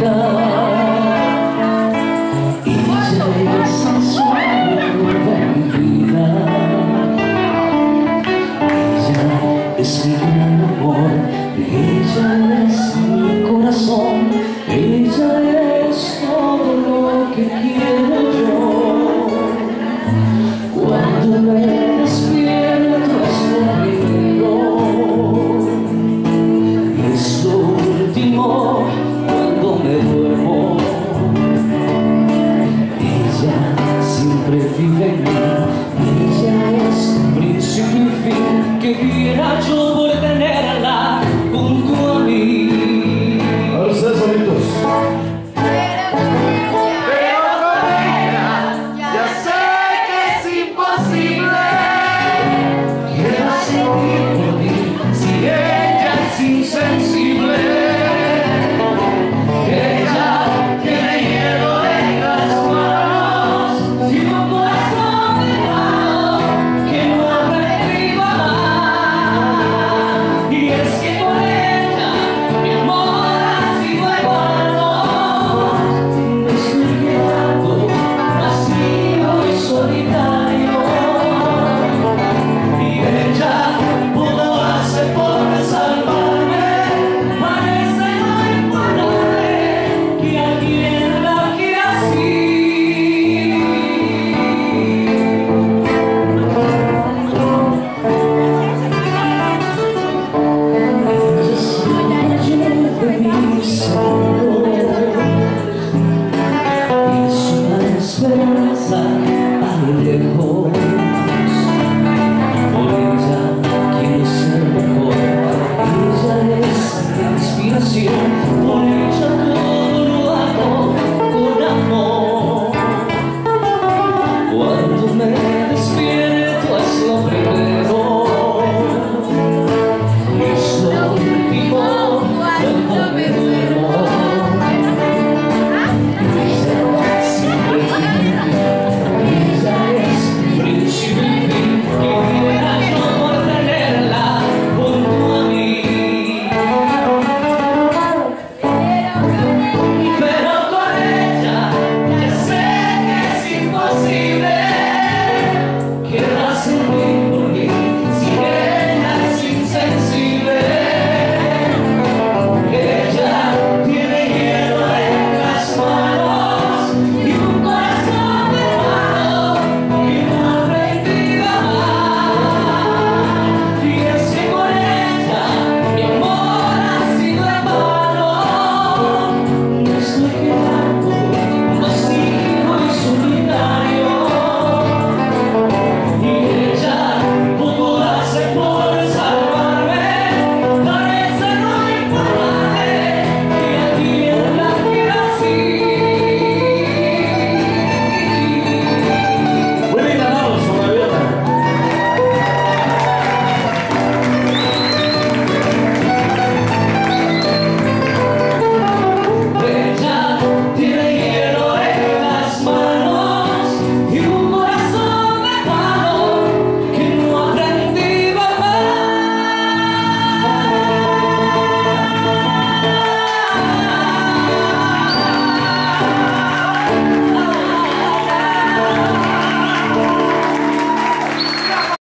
Ella es mi gran amor, ella get home.